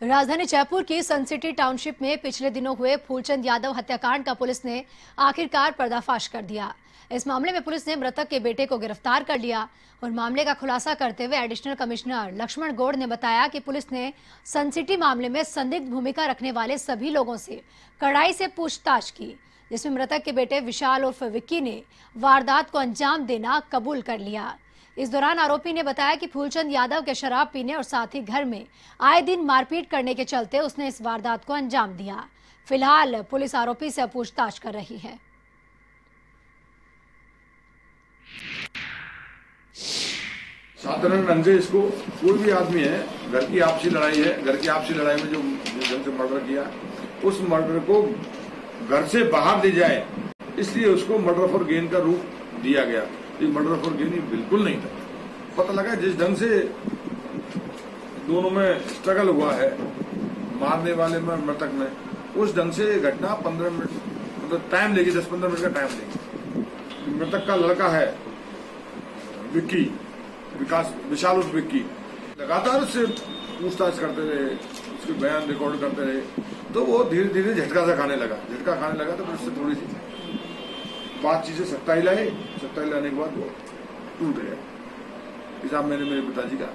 राजधानी जयपुर की सन city township में पिछले दिनों हुए फूलचंद यादव हत्याकांड का पुलिस ने आखिरकार पर्दाफाश कर दिया। इस मामले में पुलिस ने मृतक के बेटे को गिरफ़्तार कर लिया और मामले का खुलासा करते हुए एडिशनल कमिश्नर लक्ष्मण गौड़ ने बताया कि पुलिस ने सन सिटी मामले में संदिग्ध भूमिका रखने वाले सभी लोगों से कड़ाई से पूछताछ की। जिसमें मृतक के बेटे विशाल उर्फ़ विक्की ने वारदात को अंजाम देना कबूल कर लिया। इस दौरान आरोपी ने बताया कि फूलचंद यादव के शराब पीने और साथ ही घर में आए दिन मारपीट करने के चलते उसने इस वारदात को अंजाम दिया। फ़िलहाल पुलिस आरोपी से पूछताछ कर रही है। साधारण ढंग से इसको कोई भी आदमी है, घर की आपसी लड़ाई है, घर की आपसी लड़ाई में जो ढंग से मर्डर किया, उस मर्डर को घर से बाहर ले जाए, इसलिए उसको मर्डर फॉर गेन का रूप दिया गया। ये मर्डर फॉर गेन बिल्कुल नहीं था। पता लगा जिस ढंग से दोनों में स्ट्रगल हुआ है, मारने वाले में मृतक में, उस ढंग से घटना पंद्रह मिनट मतलब टाइम लेगी दस पंद्रह मिनट का टाइम लेगी। मृतक का लड़का है विक्की, विकास, विशाल उस विक्की। लगातार उससे पूछताछ करते रहे, उसके बयान रिकॉर्ड करते रहे। तो वो धीरे धीरे झटका सा खाने लगा। झटका खाने लगा तो फिर उससे थोड़ी सी पाँच चीज़ें सत्ताई लाई। सत्ताई लाने के बाद वो टूट गया। हिसाब मैंने मेरे पिताजी का